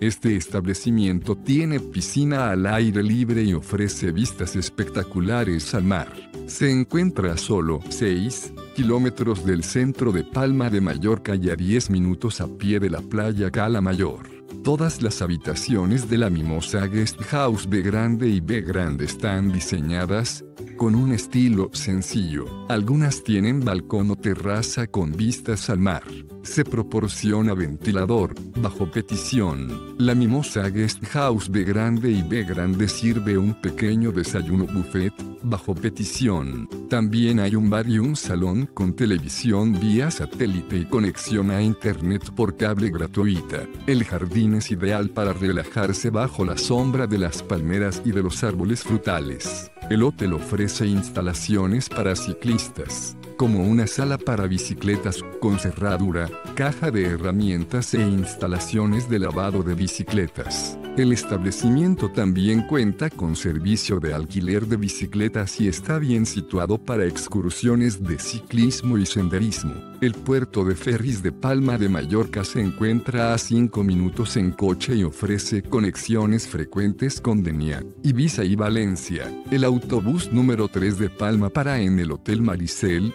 Este establecimiento tiene piscina al aire libre y ofrece vistas espectaculares al mar. Se encuentra a solo 6 kilómetros del centro de Palma de Mallorca y a 10 minutos a pie de la playa Cala Mayor. Todas las habitaciones de la Mimosa Guest House B Grande y B Grande están diseñadas con un estilo sencillo. Algunas tienen balcón o terraza con vistas al mar. Se proporciona ventilador, bajo petición. La Mimosa Guest House B Grande y B Grande sirve un pequeño desayuno buffet, bajo petición. También hay un bar y un salón con televisión vía satélite y conexión a internet por cable gratuita. El jardín es ideal para relajarse bajo la sombra de las palmeras y de los árboles frutales. El hotel ofrece instalaciones para ciclistas, como una sala para bicicletas con cerradura, caja de herramientas e instalaciones de lavado de bicicletas. El establecimiento también cuenta con servicio de alquiler de bicicletas y está bien situado para excursiones de ciclismo y senderismo. El puerto de ferries de Palma de Mallorca se encuentra a 5 minutos en coche y ofrece conexiones frecuentes con Denia, Ibiza y Valencia. El autobús número 3 de Palma para en el Hotel Maricel,